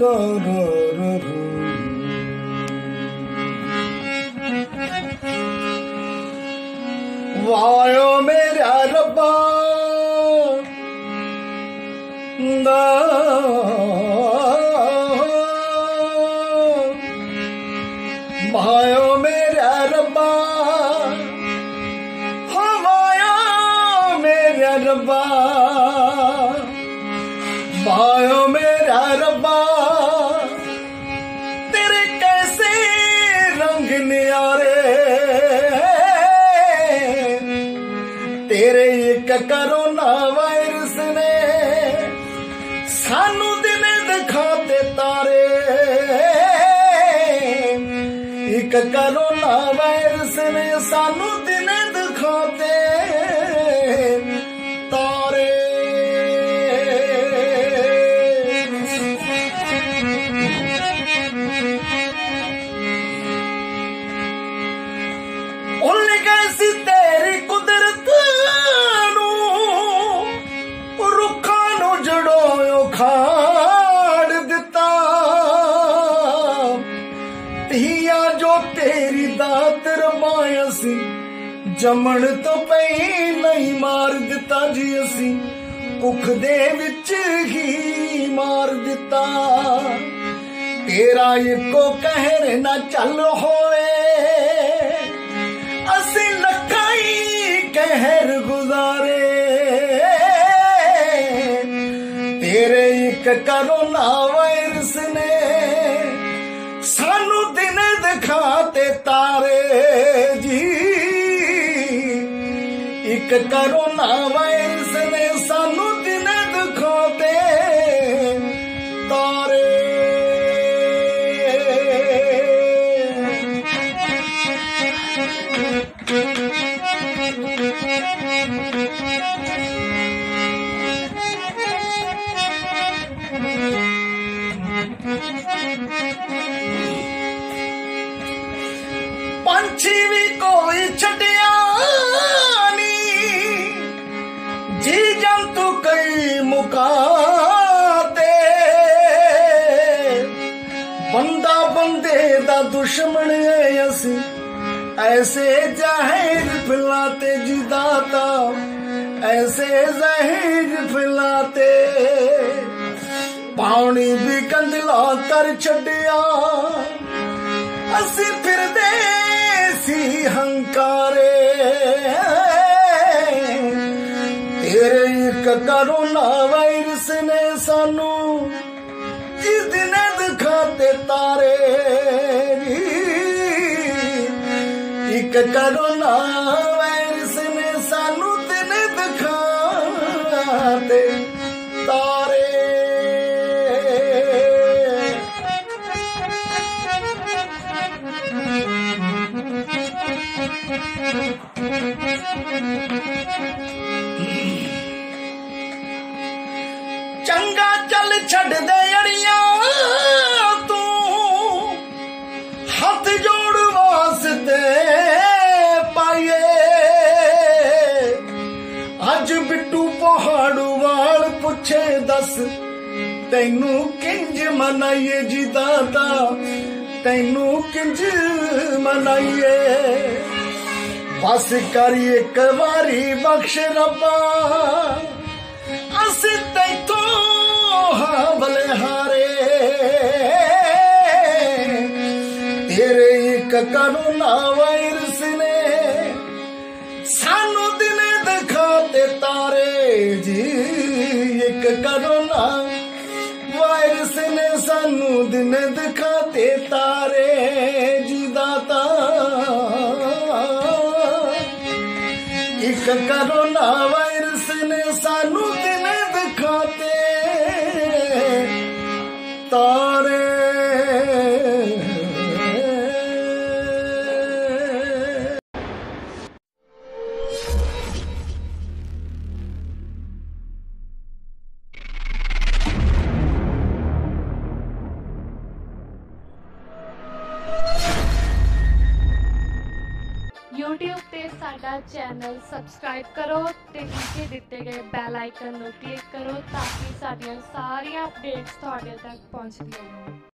ਰਾ ਰਾ ਰਾ ਰਾ। ਵਾਇਓ ਮੇਰਾ ਰੱਬਾ ਦਾ ਵਾਇਓ ਮੇਰਾ ਰੱਬਾ ਹਵਾਇਆ ਮੇਰਾ ਰੱਬਾ ਰੰਗ ਨਿਆਰੇ, ਤੇਰੇ ਇੱਕ ਕਰੋਨਾ ਵਾਇਰਸ ਨੇ ਸਾਨੂੰ ਦਿਨੇ ਦਿਖਾਤੇ ਤਾਰੇ। ਇੱਕ ਕਰੋਨਾ ਵਾਇਰਸ ਨੇ ਸਾਨੂੰ ਉਖਾੜ ਦਿੱਤਾ। ਧੀਆਂ ਜੋ ਤੇਰੀ ਦਾਤ ਰਮਾਇਆ ਸੀ, ਜੰਮਣ ਤੋਂ ਪਈ ਨਹੀਂ ਮਾਰ ਦਿੱਤਾ ਜੀ ਅਸੀਂ। ਕੁੱਖ ਦੇ ਵਿੱਚ ਹੀ ਮਾਰ ਦਿੱਤਾ। ਤੇਰਾ ਇੱਕੋ ਕਹਿਰ ਨਾ ਚੱਲ ਹੋਏ ਇੱਕ ਕਰੋਨਾ ਵਾਇਰਸ ਨੇ ਸਾਨੂੰ ਦਿਨ ਦਿਖਾਤੇ ਤਾਰੇ ਜੀ। ਇੱਕ ਕਰੋਨਾ ਵਾਇਰਸ ਨੇ ਸਾਨੂੰ ਦਿਨ ਦਿਖਾਤੇ ਤਾਰੇ। ਪੰਛੀ ਵੀ ਕੋਈ ਛੱਡਿਆ ਨੀ। ਜੀ ਜੰਤੂ ਕਈ ਮੁਕਾਤੇ। ਬੰਦਾ ਬੰਦੇ ਦਾ ਦੁਸ਼ਮਣ ਅਸੀਂ। ਐਸੇ ਜ਼ਾਹਿਰ ਫਿਲਾਤੇ ਜੀ ਦਾਤਾ। ਐਸੇ ਜ਼ਾਹਿਰ ਫਿਲਾਤੇ ਪਾਉਣੀ ਵੀ ਕੰਦਲਾ ਕਰ ਛੱਡਿਆ। ਅਸੀਂ ਫਿਰਦੇ ਸੀ ਹੰਕਾਰੇ। ਤੇਰੇ ਇੱਕ ਕਰੋਨਾ ਵਾਇਰਸ ਨੇ ਸਾਨੂੰ ਇਸ ਦਿਨ ਦਿਖਾਤੇ ਤਾਰੇ ਇੱਕ ਕਰੋਨਾ ਚੰਗਾ ਚੱਲ ਛੱਡ ਦੇ ਅੜੀਆਂ ਤੂੰ। ਹੱਥ ਜੋੜ ਵਾਸਤੇ ਪਾਈਏ। ਅੱਜ ਬਿੱਟੂ ਪਹਾੜੂ ਵਾਲ ਪੁੱਛੇ ਦੱਸ, ਤੈਨੂੰ ਕਿੰਜ ਮਨਾਈਏ ਜੀ ਦਾਦਾ ਤੈਨੂੰ ਕਿੰਜ ਮਨਾਈਏ? ਬਸ ਕਰ ਇੱਕ ਵਾਰੀ ਬਖਸ਼ ਰੱਬਾ। ਅਸੀਂ ਤੈਥੋਂ ਹਾਂ ਬਲਿਹਾਰੇ ਤੇਰੇ ਇੱਕ ਕਰੋਨਾ ਵਾਇਰਸ ਨੇ ਸਾਨੂੰ ਦਿਨੇ ਦਿਖਾਤੇ ਤਾਰੇ ਜੀ। ਇੱਕ ਕਰੋਨਾ ਵਾਇਰਸ ਨੇ ਸਾਨੂੰ ਦਿਨੇ ਦਿਖਾਤੇ ਤਾਰੇ। ਇੱਕ ਕਰੋਨਾ ਵਾਇਰਸ ਨੇ ਸਾਨੂੰ ਦਿਨੇ ਦਿਖਾਤੇ? ਸਾਡਾ ਚੈਨਲ ਸਬਸਕ੍ਰਾਈਬ ਕਰੋ ਤੇ ਨੀਚੇ ਦਿੱਤੇ ਗਏ ਬੈਲ ਆਈਕਨ ਨੂੰ ਕਲਿੱਕ ਕਰੋ ਤਾਂ ਕਿ ਸਾਡੀਆਂ ਸਾਰੀਆਂ ਅਪਡੇਟਸ ਤੁਹਾਡੇ ਤੱਕ ਪਹੁੰਚਦੀਆਂ ਰਹਿਣ।